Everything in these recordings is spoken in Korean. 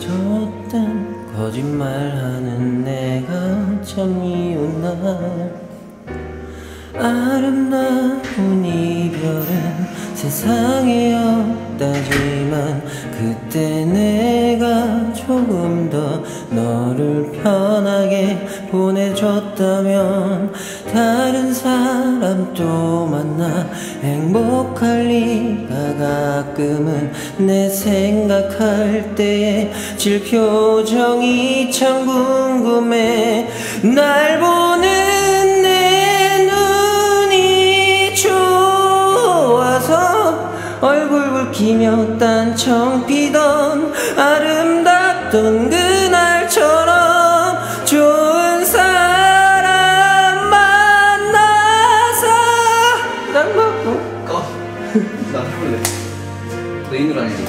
줬던 거짓말하는 내가 참 미운 날 아름다운 이별은 세상에 없다지만 그때 내가 조금 더 너를 편하게 보내줬다면 다른 사람 또 만나 행복할 리가 가끔은 내 생각할 때의 질 표정이 참 궁금해. 날 보는 붉히며 딴청 피던 아름답던 그날처럼 좋은 사람 만나서 난 먹고 꺼. 나 해볼래. 너 있는 거 아니지?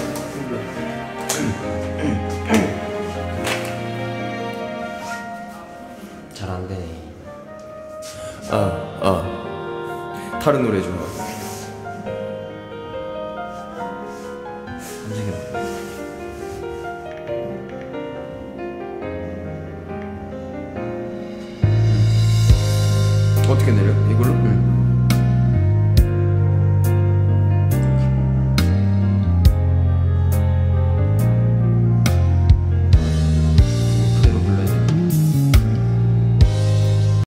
잘안 되네 아, 아. 다른 노래 좀. 어떻게 내려? 이걸로? 응.